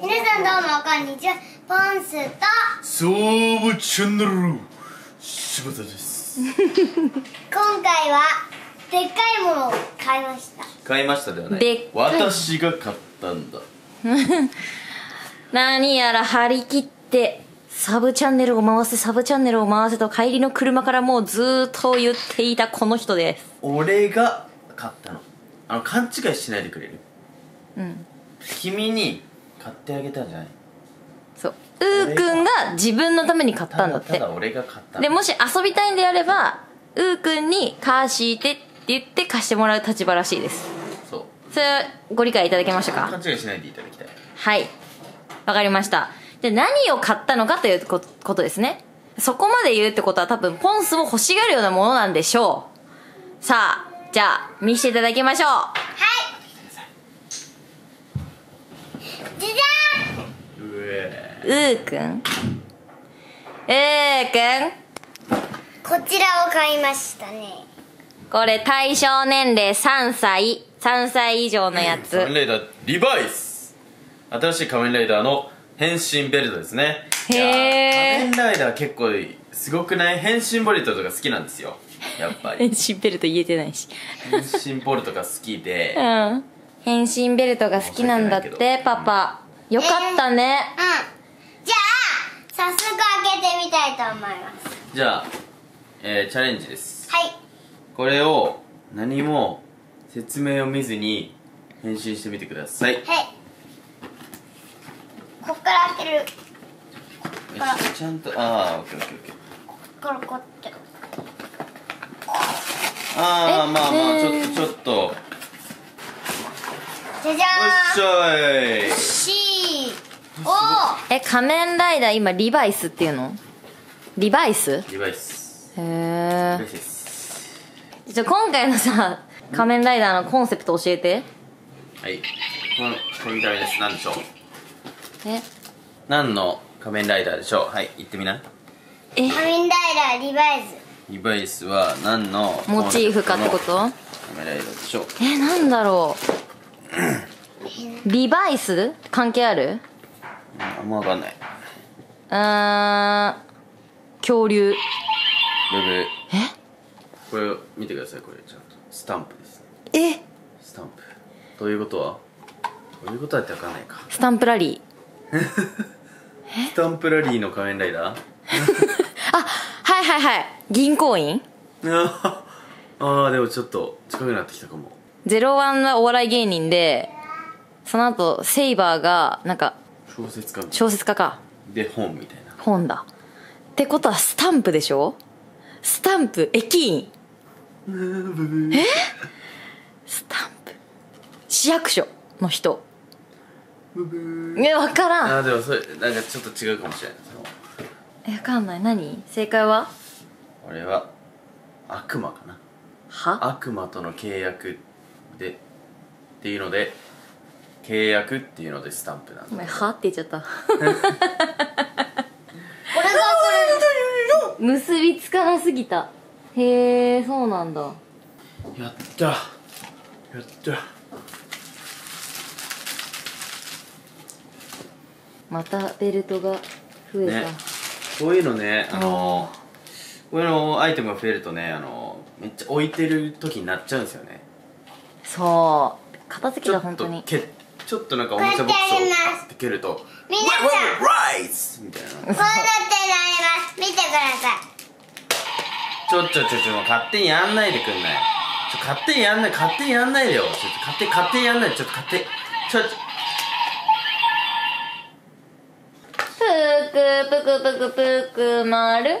皆さんどうもこんにちは。ポンスと。総武チャンネル。柴田です。今回はでっかいものを買いました。買いましたではない。でっかい。私が買ったんだ。何やら張り切ってサブチャンネルを回せサブチャンネルを回せと帰りの車からもうずーっと言っていたこの人です。俺が買ったの。あの勘違いしないでくれる？うん。君に買ってあげたんじゃない？そう。うーくんが自分のために買ったんだって。ただ俺が買った。でもし遊びたいんであればうーくんに貸してって言って貸してもらう立場らしいです。そう。それはご理解いただけましたか？勘違いしないでいただきたい。はい。わかりました。で何を買ったのかというこことですね。そこまで言うってことは多分ポンスも欲しがるようなものなんでしょう。さあじゃあ見せていただきましょう。じゃじうえうーくん。うーくん。こちらを買いましたね。これ対象年齢3歳。3歳以上のやつ。仮面ライダーリバイス。新しい仮面ライダーの変身ベルトですね。へー。いや仮面ライダー結構すごくない？変身ベルトとか好きなんですよ。やっぱり。変身ベルト言えてないし。変身ボルトが好きで。うん。変身ベルトが好きなんだってパパ。よかったね。うん。じゃあ早速開けてみたいと思います。じゃあ、えーチャレンジです。はい。これを何も説明を見ずに変身してみてください。よはい。こっから開ける。しちゃんとああオッケーオッケーオッケー。こっからこうやってああえ？まあまあちょねっとちょっと。よじゃじゃーん。っしゃい。C おえ仮面ライダー今リバイスっていうの？リバイス？リバイス。へリえバイスですじゃあ今回のさ仮面ライダーのコンセプト教えて。はい。このこの見た目です。何でしょう？え？何の仮面ライダーでしょう？はい言ってみなえ？仮面ライダーリバイズリバイスは何のモチーフかってこと？仮面ライダーでしょう？え？なんだろう？リバイス？関係ある？うんあんま分かんない。うー。ん恐竜。え？これを見てくださいこれちゃんと。スタンプです。え？スタンプ。どういうことは？どういうことだって分かんないか。スタンプラリー。スタンプラリーの仮面ライダー？あはいはいはい。銀行員？ああでもちょっと近くなってきたかも。ゼロワンはお笑い芸人でその後セイバーがなんか小説家小説家か。で本みたいな。本だってことはスタンプでしょ？スタンプ駅員。え？スタンプ。市役所の人。え分からん。あーでもそれなんかちょっと違うかもしれない。え分かんない。何？正解は？俺は悪魔かな。は？悪魔との契約でっていうので契約っていうのでスタンプなんだお前は？って言っちゃった 結びつかなすぎた。へえそうなんだ。やった。やった。またベルトが増えた、ね。こういうのねあのこういうのアイテムが増えるとねあのめっちゃ置いてる時になっちゃうんですよね。そう。片付けが本当に。とけちょっとなんかおもちゃボックスをパッて蹴ると皆さん。わわライスみたいな 見てください。ちょちょちょちょもう勝手にやんないでくんない。ちょ勝手にやんない勝手にやんないでよ。ちょっと勝手に勝手にやんない。でちょっと勝手にちょぷくぷくぷくぷくまる？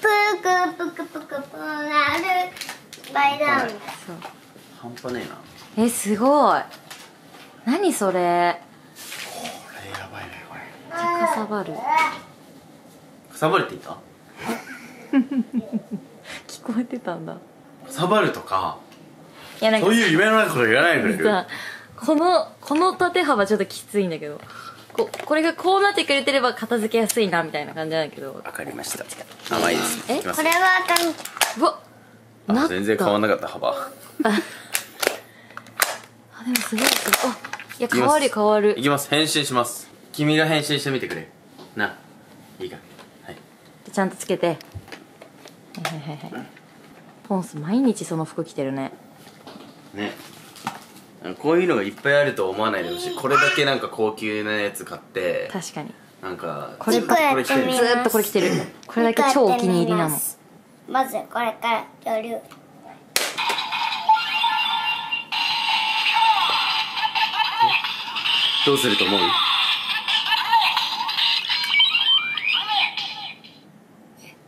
ぷくぷくぷくぷなる。スパイダーマン。半端ねえな。えすごい。何それ？これやばいねこれ。かさばるかさばるって言った？聞こえてたんだ。かさばるとかいやなんかそういう夢のないこと言わないでくれる？さこのこの縦幅ちょっときついんだけどここれがこうなってくれてれば片付けやすいなみたいな感じなんだけど。わかりました。甘いです。えいきます。これはあかん。うわなっ全然変わんなかった幅。あでもすごいすごい。あいや変わる変わる。いきます。変身します。君が変身してみてくれ。なちゃんとつけて。はいはいはいはいポンス毎日その服着てるね。ね。こういうのがいっぱいあると思わないでほしい。これだけなんか高級なやつ買って。確かに。なんかこれ一個やって着て。るみずーっとこれ着てる。これだけ超お気に入りなの。まずこれからやる。どうすると思う？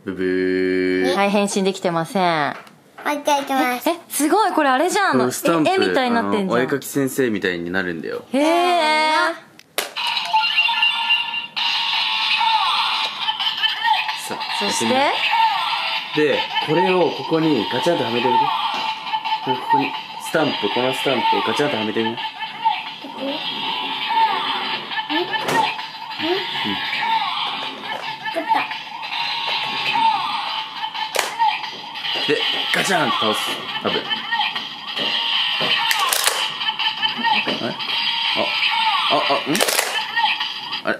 ブブー。はい変身できてません。もう一回いきます。えすごいこれあれじゃん。スタンプ。絵絵みたいになってんじゃん。お絵描き先生みたいになるんだよ。へえさあそして？でこれをここにガチャンとはめてみてここにスタンプこのスタンプをガチャンとはめてみ作ガチャンと倒す多分あれあああん？あれ？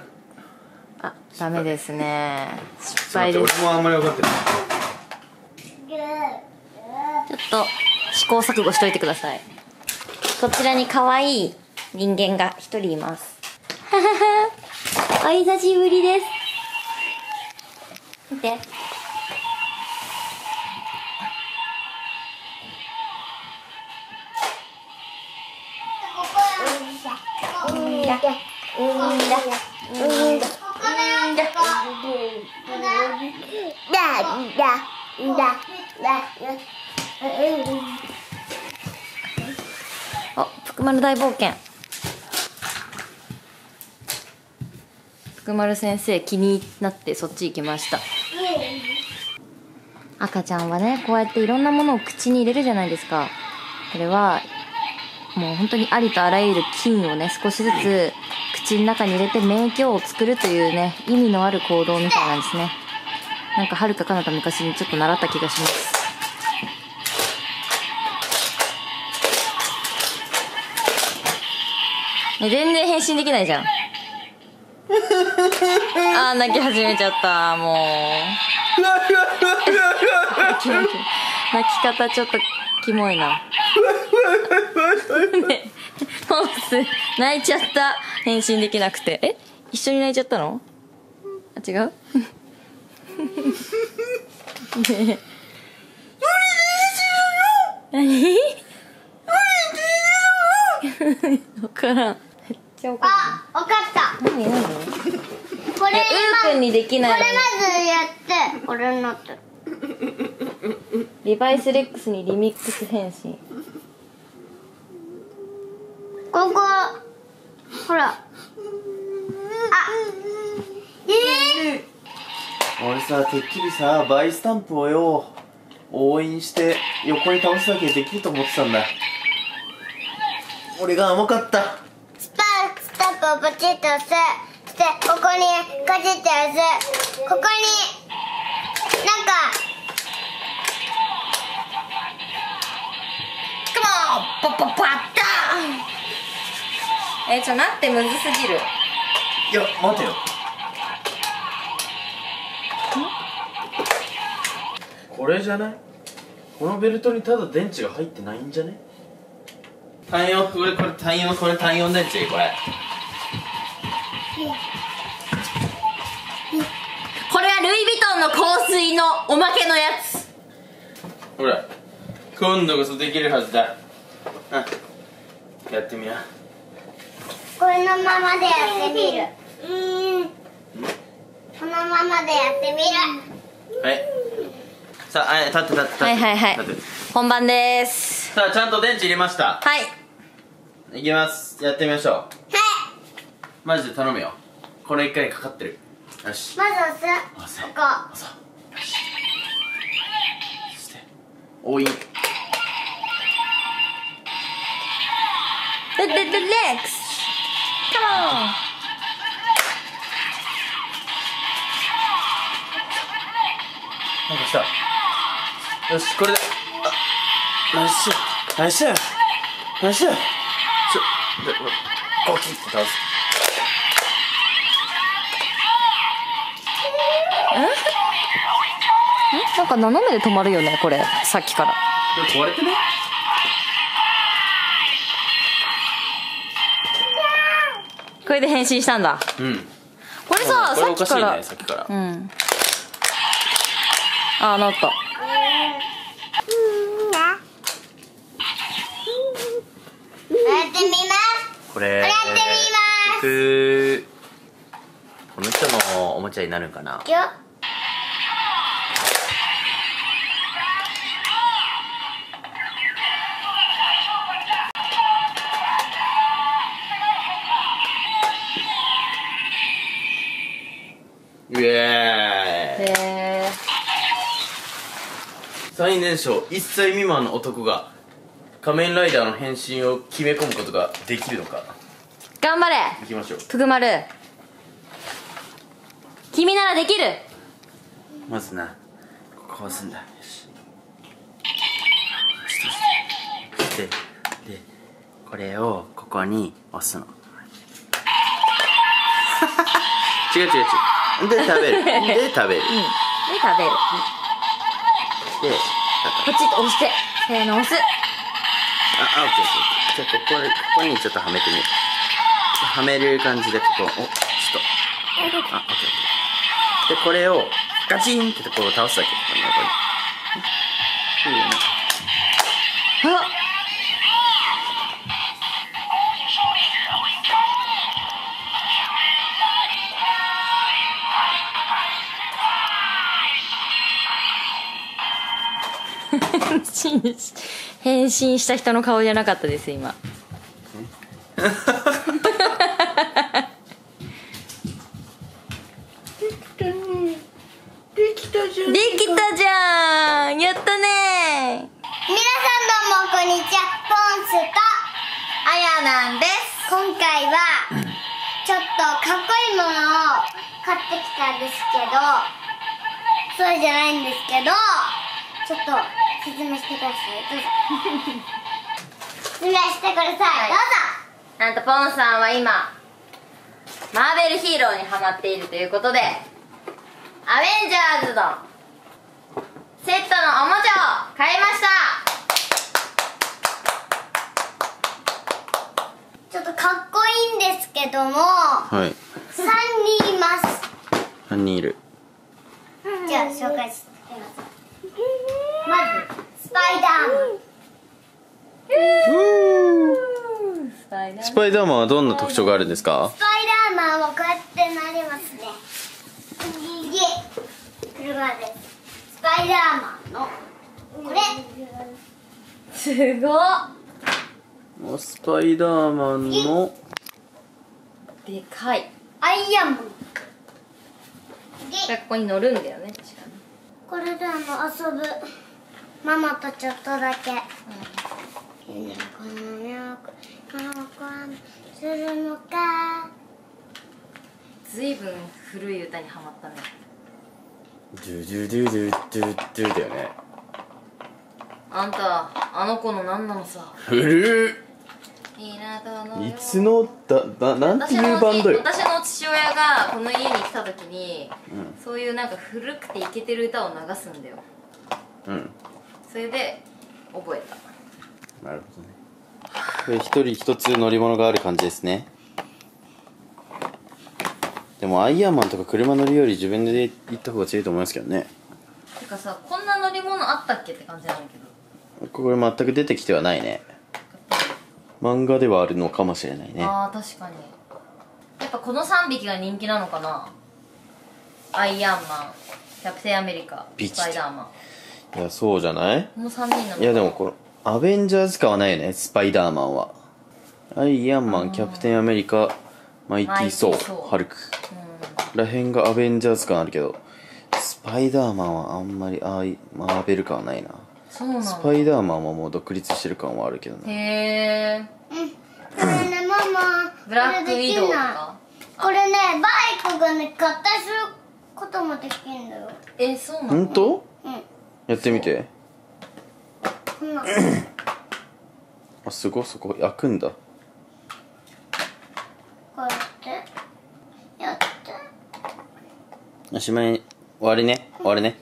あダメですね。失敗です。俺もあんまり分かってない。ちょっと試行錯誤しといてください。こちらに可愛い人間が一人います。はははお久しぶりです。見てだうんだ。うんだ。うんだ。だ。だ。だ。だ。お福丸大冒険福丸先生気になってそっち行きました赤ちゃんはねこうやっていろんなものを口に入れるじゃないですかこれはもう本当にありとあらゆる菌をね少しずつ口の中に入れて免疫を作るというね意味のある行動みたいなんですね。なんかはるか彼方昔にちょっと習った気がします。ね全然変身できないじゃん。あー泣き始めちゃった。もう。泣き方ちょっとキモいなねポンス泣いちゃった。変身できなくて。え一緒に泣いちゃったの？あ違う？ねえ何？分からんめっちゃ怒るあ、わかった何？何？これいやウーくんにできこれまずやってこれになってるリバイスレックスにリミックス変身ここ。ほら。あ。え俺さてっきりさバイスタンプをよ応援して横に倒すだけでできると思ってたんだ。俺が甘かった。ー、スパースタップをポチッと押す。してここにガチッと押す。ここになんか。カモンポッポッパッタえちょ待ってむずすぎる。いや待てよ。これじゃない？このベルトにただ電池が入ってないんじゃね？単4これこれ単4これ単4電池これ。これはルイ・ヴィトンの香水のおまけのやつ。ほら今度こそできるはずだ。うん。やってみようこれのままでやってみる。うん。このままでやってみる。はい。さああ立って立って立って。はいはいはい。立って。本番です。さあちゃんと電池入れました。はい。いきます。やってみましょう。はい。マジで頼むよ。これ一回にかかってる。よし。まず押す。ここ。押そう。よし。そして。おい。The, the, the legs Come on なんか来た。よしこれで。あナイス。ナイス。ナイス。ちょでこゴキッて倒す。んなんか斜めで止まるよねこれ。さっきから。これ壊れてねこれで変身したんだ。うん。これさこれおかしいさっきから。ねさっきから。うん。あなった。やってみますこれやってみます結局この人のおもちゃになるん。かな最年少1歳未満の男が仮面ライダーの変身を決め込むことができるのか。頑張れ。いきましょう。くぐまる。君ならできる。まずな。ここ押すんだ。よし。そしてでこれをここに押すの。違う違う違う。で食べる。で食べる。うん。で食べるでポチッと押してせーの押すあ、あ、オッケーオッケー。じゃあ、ここ、ここにちょっとはめてみる。はめる感じで、ここ、お、ちょっと。あ、オッケーオッケー。で、これを、ガチンってこう倒すだけ。この横に。いいよね。変身し変身した人の顔じゃなかったです今。できたじゃん。できたじゃん。やったね。皆さんどうもこんにちは。ポンスとあやなんです。今回はちょっとかっこいいものを買ってきたんですけどそうじゃないんですけどちょっと説明してください。どうぞ。説明してください、はい。どうなんとポンさんは今マーベルヒーローにハマっているということでアベンジャーズのセットのおもちゃを買いました。ぞちょっとかっこいいんですけどもはい。3人います。何人いる。じゃあ紹介してくださいまずスパイダーマン。スパイダーマンはどんな特徴があるんですか？スパイダーマンはこうやってなりますね。次車です。スパイダーマンのこれ。すごっスパイダーマンのでかい。アイアン。マンでここに乗るんだよねこれであの遊ぶ。ママとちょっとだけ、このよくこの子はするのか。ずいぶん古い歌にハマったね。ドゥドゥドゥドゥドゥドゥだよね。あんたあの子の何なのさ。古っ。港のいつのだだなんていうバンドよ。私の父親がこの家に来た時に、うん。そういうなんか古くてイケてる歌を流すんだよ。うん。それで覚えた。なるほどね。これ一人一つ乗り物がある感じですね。でもアイアンマンとか車乗るより自分で行った方が強いと思いますけどね。てかさこんな乗り物あったっけって感じなんだけど。これ全く出てきてはないね。漫画ではあるのかもしれないね。あー確かに。やっぱこの3匹が人気なのかな？アイアンマンキャプテンアメリカスパイダーマン。いやそうじゃない？この3人なのかいやでもこのアベンジャーズ感はないよねスパイダーマンは。アイアンマンキャプテンアメリカマイティー・ソーハルク。らへんがアベンジャーズ感あるけどスパイダーマンはあんまりあいマーベル感はないな。そうなんだ。スパイダーマンはもう独立してる感はあるけどね。へえブラックウィドウとこれできないか？これねバイクがね合体することもできるんだよ。えそうなの？本当？うん。やってみて。こん。なあすごいそこ開くんだ。こうやって。やって。おしまい。終わりね。終わりね